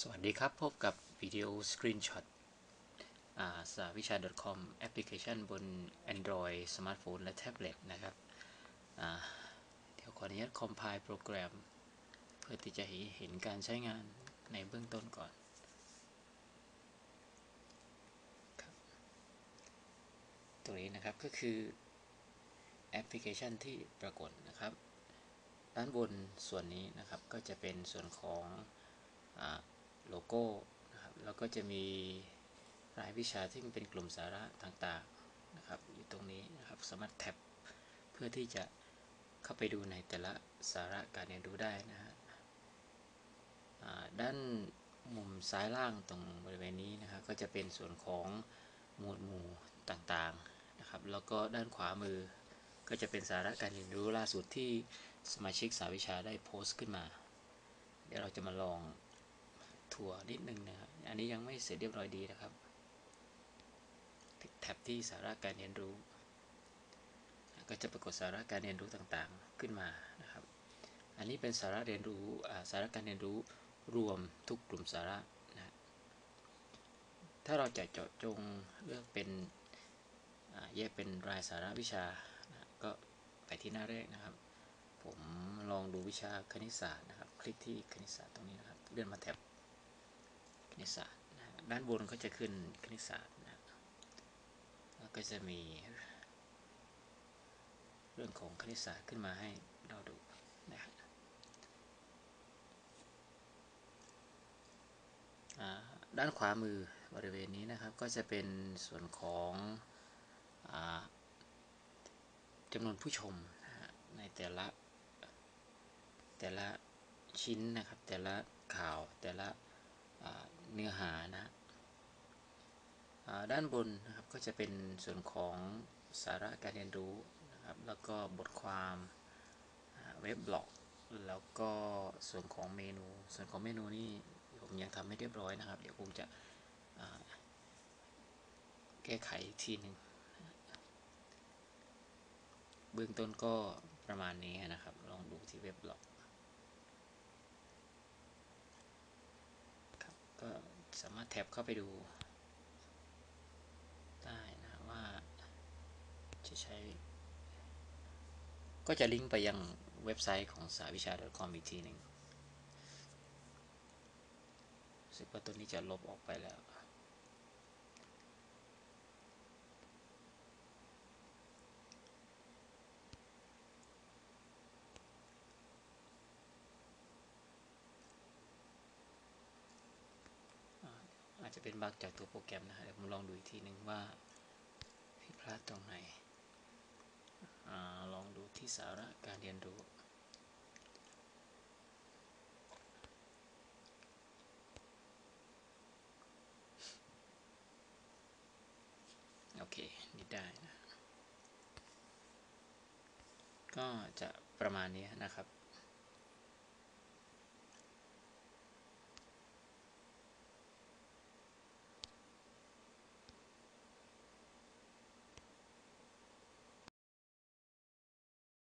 สวัสดีครับ พบกับวิดีโอสกรีนช็อตสาวิชา .com แอปพลิเคชันบน Android สมาร์ทโฟนและแท็บเล็ตนะครับเดี๋ยวขออนุญาต compile โปรแกรม เพื่อที่จะเห็นการใช้งานในเบื้องต้นก่อนครับตัวนี้นะครับก็คือแอปพลิเคชันที่ปรากฏนะครับ ด้านบนส่วนนี้นะครับก็จะเป็นส่วนของ โลโก้นะครับแล้วก็จะมีรายวิชาที่เป็นกลุ่มสาระต่างๆนะครับอยู่ตรงนี้นะครับสามารถแท็บเพื่อที่จะเข้าไปดูในแต่ละสาระการเรียนรู้ได้นะฮะด้านมุมซ้ายล่างตรงบริเวณนี้นะครับก็จะเป็นส่วนของหมวดหมู่ต่างๆนะครับแล้วก็ด้านขวามือก็จะเป็นสาระการเรียนรู้ล่าสุดที่สมาชิกสาวิชาได้โพสต์ขึ้นมา เดี๋ยวเราจะมาลอง ทัวนิดนึงนะครับ อันนี้ยังไม่เสร็จเรียบร้อยดีนะครับ แท็บที่สาระการเรียนรู้ ก็จะปรากฏสาระการเรียนรู้ต่างๆขึ้นมานะครับ อันนี้เป็นสาระเรียนรู้สาระการเรียนรู้รวมทุกกลุ่มสาระนะถ้าเราจะเจาะจงเลือกเป็นแยกเป็นรายสาระวิชานะก็ไปที่หน้าแรกนะครับ ผมลองดูวิชาคณิตศาสตร์นะครับ คลิกที่คณิตศาสตร์ตรงนี้นะครับ เลื่อนมาแท็บ คณิตศาสตร์นะด้านบนก็จะขึ้นคณิตศาสตร์นะแล้วก็จะมีเรื่องของคณิตศาสตร์ขึ้นมาให้เราดูนะครับด้านขวามือบริเวณนี้นะครับก็จะเป็นส่วนของจำนวนผู้ชมในแต่ละแต่ละชิ้นนะครับแต่ละข่าวแต่ละ เนื้อหานะด้านบนนะครับก็จะเป็นส่วนของสาระการเรียนรู้นะครับแล้วก็บทความเว็บบล็อก แล้วก็ส่วนของเมนู ส่วนของเมนูนี่ผมยังทำไม่เรียบร้อยนะครับ เดี๋ยวผมจะแก้ไขทีหนึ่งเบื้องต้นก็ประมาณนี้นะครับ ลองดูที่เว็บบล็อกก็ สามารถแท็บเข้าไปดูได้นะว่าจะใช้ ก็จะลิงก์ไปยังเว็บไซต์ของสาวิชา .com อีกทีหนึ่งสึกว่าตัวนี้จะลบออกไปแล้วอาจ จะเป็นบั๊กจากตัวโปรแกรมนะฮะเดี๋ยวผมลองดูอีกทีหนึ่งว่าผิดพลาดตรงไหนอลองดูที่สาระการเรียนรู้โอเค นี่ได้นะ ก็จะประมาณนี้นะครับ